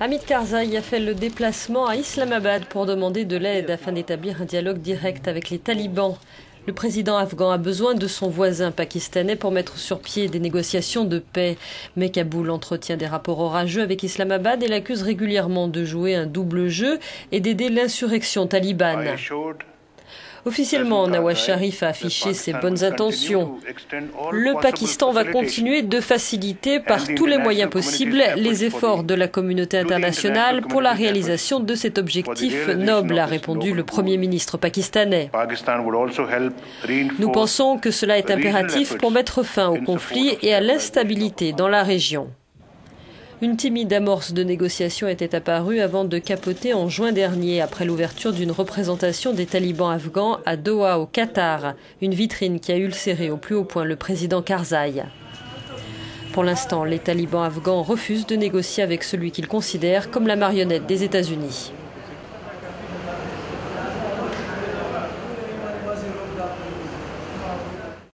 Hamid Karzai a fait le déplacement à Islamabad pour demander de l'aide afin d'établir un dialogue direct avec les talibans. Le président afghan a besoin de son voisin pakistanais pour mettre sur pied des négociations de paix. Mais Kaboul entretient des rapports orageux avec Islamabad et l'accuse régulièrement de jouer un double jeu et d'aider l'insurrection talibane. Officiellement, Nawaz Sharif a affiché ses bonnes intentions. Le Pakistan va continuer de faciliter par tous les moyens possibles les efforts de la communauté internationale pour la réalisation de cet objectif noble, a répondu le Premier ministre pakistanais. Nous pensons que cela est impératif pour mettre fin au conflit et à l'instabilité dans la région. Une timide amorce de négociation était apparue avant de capoter en juin dernier après l'ouverture d'une représentation des talibans afghans à Doha au Qatar, une vitrine qui a ulcéré au plus haut point le président Karzai. Pour l'instant, les talibans afghans refusent de négocier avec celui qu'ils considèrent comme la marionnette des États-Unis.